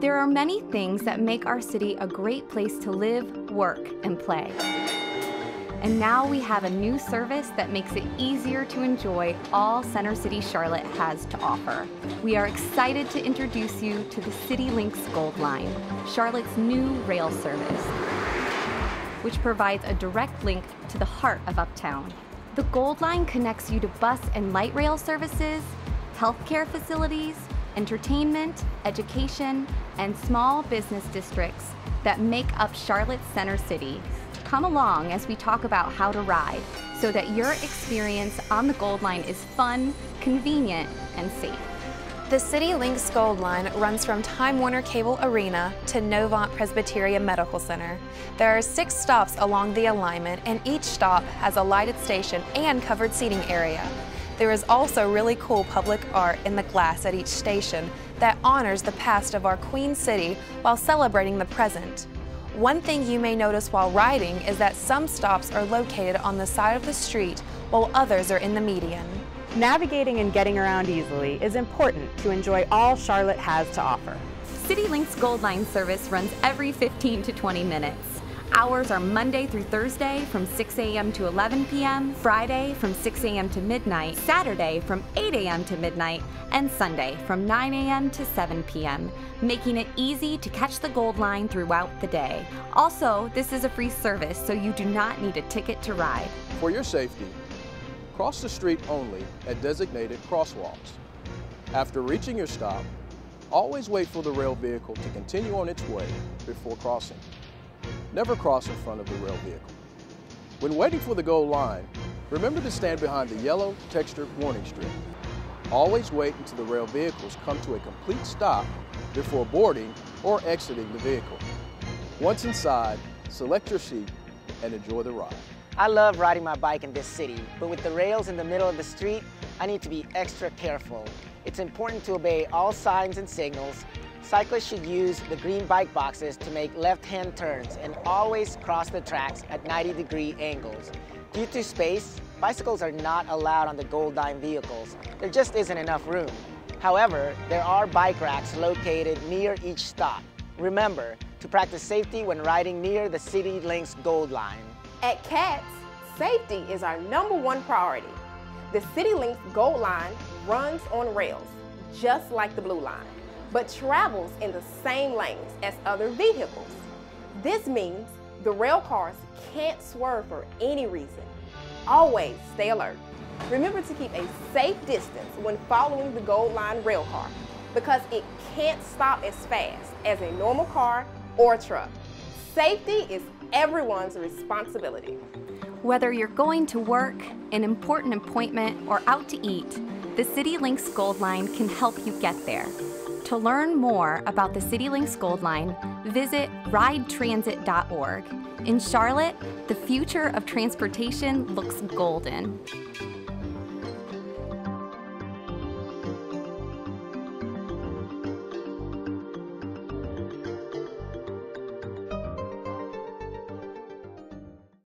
There are many things that make our city a great place to live, work, and play. And now we have a new service that makes it easier to enjoy all Center City Charlotte has to offer. We are excited to introduce you to the CityLYNX Gold Line, Charlotte's new rail service, which provides a direct link to the heart of Uptown. The Gold Line connects you to bus and light rail services, healthcare facilities, entertainment, education, and small business districts that make up Charlotte's Center City come along as we talk about how to ride so that your experience on the Gold Line is fun, convenient, and safe. The CityLYNX Gold Line runs from Time Warner Cable Arena to Novant Presbyterian Medical Center. There are six stops along the alignment and each stop has a lighted station and covered seating area. There is also really cool public art in the glass at each station that honors the past of our Queen City while celebrating the present. One thing you may notice while riding is that some stops are located on the side of the street while others are in the median. Navigating and getting around easily is important to enjoy all Charlotte has to offer. CityLYNX Gold Line service runs every 15 to 20 minutes. Hours are Monday through Thursday from 6 a.m. to 11 p.m., Friday from 6 a.m. to midnight, Saturday from 8 a.m. to midnight, and Sunday from 9 a.m. to 7 p.m., making it easy to catch the Gold Line throughout the day. Also, this is a free service, so you do not need a ticket to ride. For your safety, cross the street only at designated crosswalks. After reaching your stop, always wait for the rail vehicle to continue on its way before crossing. Never cross in front of the rail vehicle. When waiting for the gold line, remember to stand behind the yellow textured warning strip. Always wait until the rail vehicles come to a complete stop before boarding or exiting the vehicle. Once inside, select your seat and enjoy the ride. I love riding my bike in this city, but with the rails in the middle of the street, I need to be extra careful. It's important to obey all signs and signals Cyclists should use the green bike boxes to make left-hand turns and always cross the tracks at 90 degree angles. Due to space, bicycles are not allowed on the Gold Line vehicles. There just isn't enough room. However, there are bike racks located near each stop. Remember to practice safety when riding near the CityLYNX Gold Line. At CATS, safety is our number one priority. The CityLYNX Gold Line runs on rails, just like the Blue Line but travels in the same lanes as other vehicles. This means the rail cars can't swerve for any reason. Always stay alert. Remember to keep a safe distance when following the Gold Line rail car because it can't stop as fast as a normal car or truck. Safety is everyone's responsibility. Whether you're going to work, an important appointment, or out to eat, the CityLYNX Gold Line can help you get there. To learn more about the CityLYNX Gold Line, visit ridetransit.org. In Charlotte, the future of transportation looks golden.